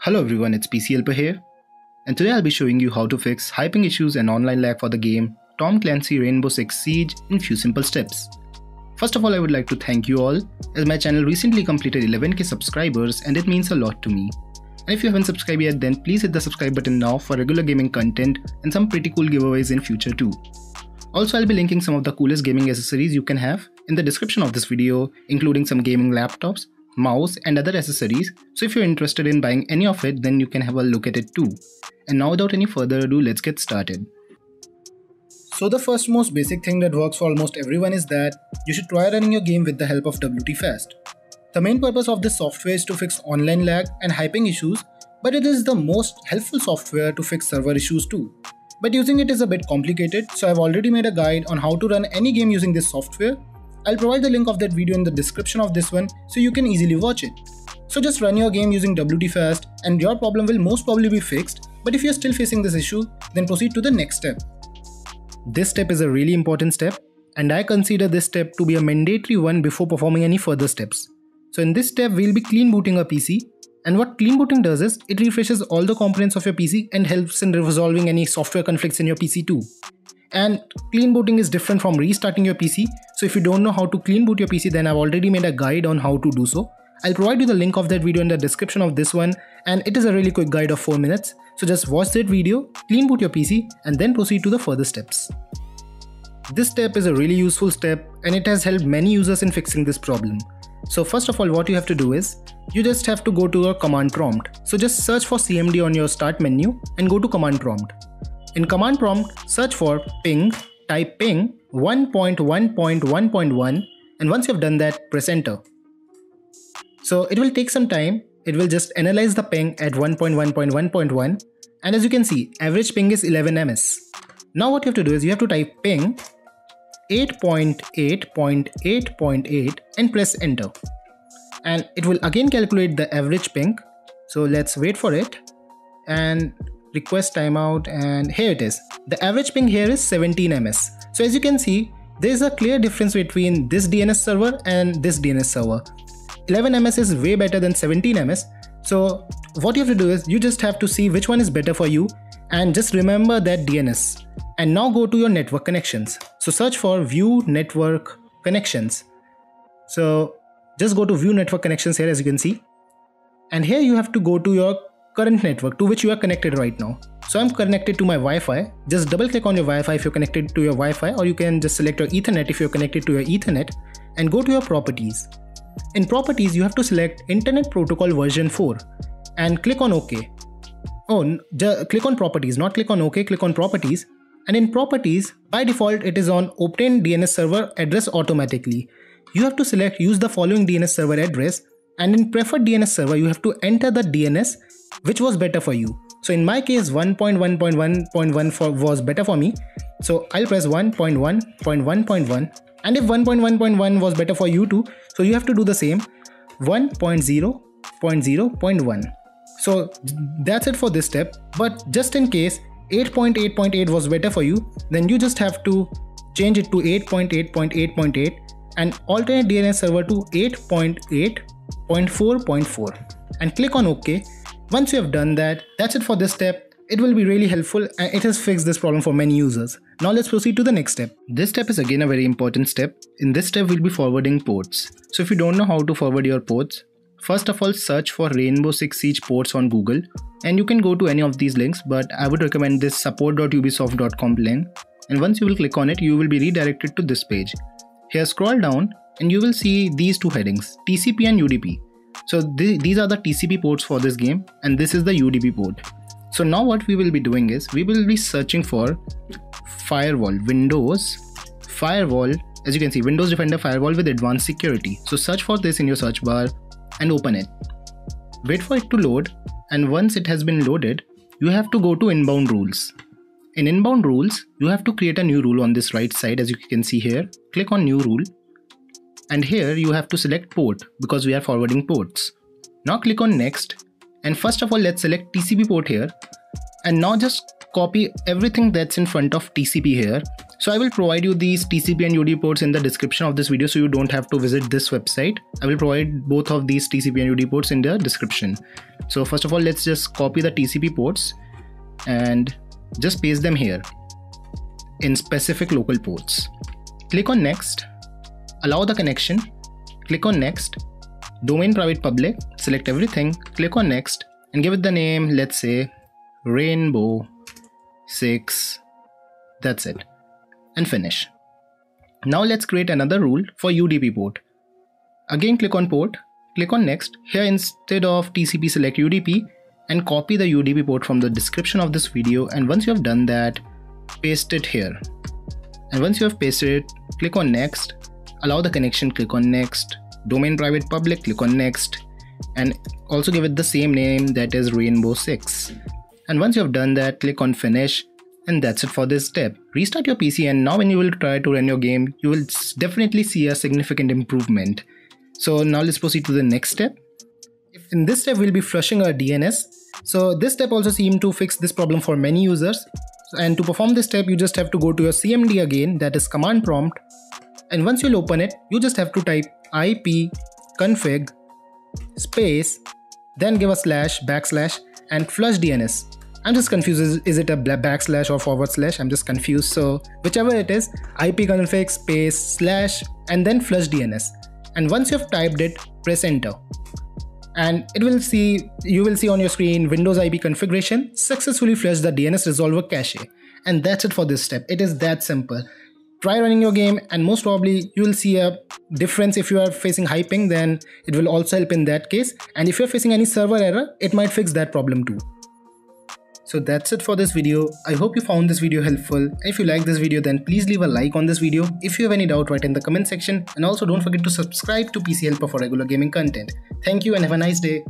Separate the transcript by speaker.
Speaker 1: Hello everyone, it's PC Helper here, and today I'll be showing you how to fix high ping issues and online lag for the game Tom Clancy Rainbow Six Siege in few simple steps. First of all, I would like to thank you all, as my channel recently completed 11k subscribers and it means a lot to me. And if you haven't subscribed yet, then please hit the subscribe button now for regular gaming content and some pretty cool giveaways in future too. Also, I'll be linking some of the coolest gaming accessories you can have in the description of this video, including some gaming laptops, mouse and other accessories. So if you're interested in buying any of it, then you can have a look at it too. And now without any further ado, let's get started. So the first most basic thing that works for almost everyone is that you should try running your game with the help of WTFast. The main purpose of this software is to fix online lag and high ping issues, but it is the most helpful software to fix server issues too. But using it is a bit complicated, so I've already made a guide on how to run any game using this software I'll provide the link of that video in the description of this one so you can easily watch it. So just run your game using WT Fast and your problem will most probably be fixed but if you're still facing this issue then proceed to the next step. This step is a really important step and I consider this step to be a mandatory one before performing any further steps. So in this step we'll be clean booting our PC and what clean booting does is it refreshes all the components of your PC and helps in resolving any software conflicts in your PC too. And clean booting is different from restarting your PC. So if you don't know how to clean boot your PC, then I've already made a guide on how to do so. I'll provide you the link of that video in the description of this one and it is a really quick guide of 4 minutes. So just watch that video, clean boot your PC and then proceed to the further steps. This step is a really useful step and it has helped many users in fixing this problem. So first of all what you have to do is, you just have to go to your command prompt. So just search for CMD on your start menu and go to command prompt. In command prompt, search for ping, type ping 1.1.1.1 and once you've done that, press enter. So it will take some time, it will just analyze the ping at 1.1.1.1 and as you can see, average ping is 11 ms. Now what you have to do is you have to type ping 8.8.8.8 and press enter. And it will again calculate the average ping. So let's wait for it. And request timeout and here it is. The average ping here is 17 ms. So as you can see, there is a clear difference between this DNS server and this DNS server. 11 ms is way better than 17 ms. So what you have to do is you just have to see which one is better for you and just remember that DNS. And now go to your network connections. So search for view network connections. So just go to view network connections here as you can see. And here you have to go to your current network to which you are connected right now. So I'm connected to my Wi-Fi. Just double click on your Wi-Fi if you're connected to your Wi-Fi or you can just select your Ethernet if you're connected to your Ethernet and go to your properties. In properties, you have to select Internet Protocol version 4 and click on OK. Oh, click on properties, not click on OK, click on properties. And in properties, by default, it is on obtain DNS server address automatically. You have to select use the following DNS server address and in preferred DNS server, you have to enter the DNS which was better for you. So in my case 1.1.1.1 was better for me. So I'll press 1.1.1.1 and if 1.1.1 was better for you too, so you have to do the same 1.0.0.1. So that's it for this step. But just in case 8.8.8 was better for you, then you just have to change it to 8.8.8.8 and alternate DNS server to 8.8.4.4 and click on OK once you have done that, that's it for this step. It will be really helpful and it has fixed this problem for many users. Now let's proceed to the next step. This step is again a very important step. In this step, we'll be forwarding ports. So if you don't know how to forward your ports, first of all search for Rainbow Six Siege ports on Google and you can go to any of these links but I would recommend this support.ubisoft.com link and once you will click on it you will be redirected to this page. Here scroll down and you will see these two headings TCP and UDP. So th these are the TCP ports for this game and this is the UDP port. So now what we will be doing is we will be searching for firewall, Windows, firewall, as you can see Windows Defender firewall with advanced security. So search for this in your search bar and open it. Wait for it to load and once it has been loaded, you have to go to inbound rules. In inbound rules, you have to create a new rule on this right side as you can see here. Click on new rule and here you have to select port because we are forwarding ports. Now click on next and first of all let's select TCP port here and now just copy everything that's in front of TCP here. So I will provide you these TCP and UDP ports in the description of this video so you don't have to visit this website. I will provide both of these TCP and UDP ports in the description. So first of all, let's just copy the TCP ports and just paste them here in specific local ports. Click on next, allow the connection, click on next, domain private public, select everything, click on next and give it the name, let's say rainbow 6, that's it, and finish. Now let's create another rule for UDP port. Again click on port, click on next, here instead of TCP select UDP and copy the UDP port from the description of this video. And once you have done that, paste it here. And once you have pasted it, click on next, allow the connection, click on next, domain private public, click on next, and also give it the same name that is rainbow 6. And once you have done that, click on finish and that's it for this step. Restart your PC and now when you will try to run your game, you will definitely see a significant improvement. So now let's proceed to the next step. In this step, we'll be flushing our DNS. So this step also seemed to fix this problem for many users. And to perform this step, you just have to go to your CMD again, that is command prompt. And once you'll open it, you just have to type ip config space, then give a slash backslash and flush DNS. I'm just confused. Is, is it a backslash or forward slash? I'm just confused. So whichever it is, ipconfig space slash and then flush DNS. And once you've typed it, press enter. And it will see, you will see on your screen Windows IP configuration successfully flushed the DNS resolver cache. And that's it for this step. It is that simple try running your game and most probably you will see a difference if you are facing high ping then it will also help in that case and if you're facing any server error it might fix that problem too so that's it for this video. I hope you found this video helpful. If you like this video then please leave a like on this video. If you have any doubt write in the comment section and also don't forget to subscribe to PC Helper for regular gaming content. Thank you and have a nice day.